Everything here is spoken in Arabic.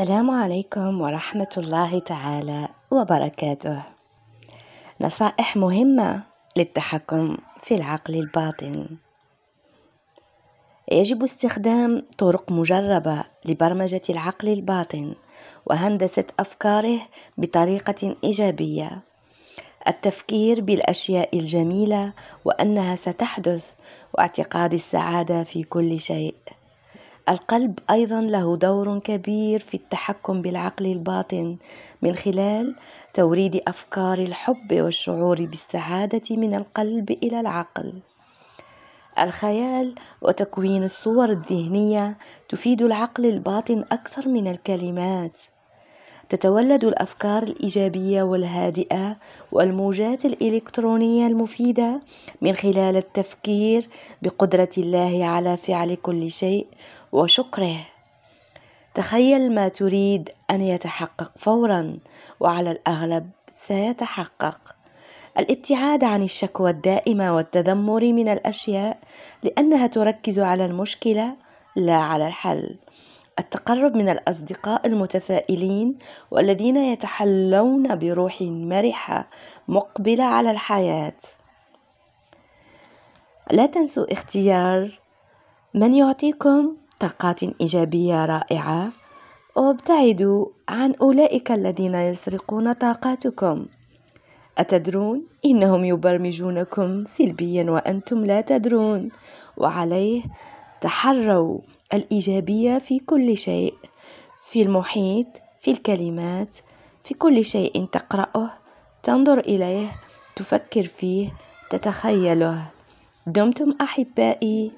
السلام عليكم ورحمة الله تعالى وبركاته. نصائح مهمة للتحكم في العقل الباطن. يجب استخدام طرق مجربة لبرمجة العقل الباطن وهندسة أفكاره بطريقة إيجابية. التفكير بالأشياء الجميلة وأنها ستحدث واعتقاد السعادة في كل شيء. القلب أيضا له دور كبير في التحكم بالعقل الباطن من خلال توريد أفكار الحب والشعور بالسعادة من القلب إلى العقل. الخيال وتكوين الصور الذهنية تفيد العقل الباطن أكثر من الكلمات. تتولد الأفكار الإيجابية والهادئة والموجات الإلكترونية المفيدة من خلال التفكير بقدرة الله على فعل كل شيء وشكره. تخيل ما تريد أن يتحقق فورا وعلى الأغلب سيتحقق. الابتعاد عن الشكوى الدائمة والتذمر من الأشياء لأنها تركز على المشكلة لا على الحل. التقرب من الأصدقاء المتفائلين والذين يتحلون بروح مرحة مقبلة على الحياة. لا تنسوا اختيار من يعطيكم طاقات إيجابية رائعة. وابتعدوا عن أولئك الذين يسرقون طاقاتكم. أتدرون إنهم يبرمجونكم سلبيا وأنتم لا تدرون. وعليه تحروا. الإيجابية في كل شيء في المحيط في الكلمات في كل شيء تقرأه تنظر إليه تفكر فيه تتخيله. دمتم أحبائي!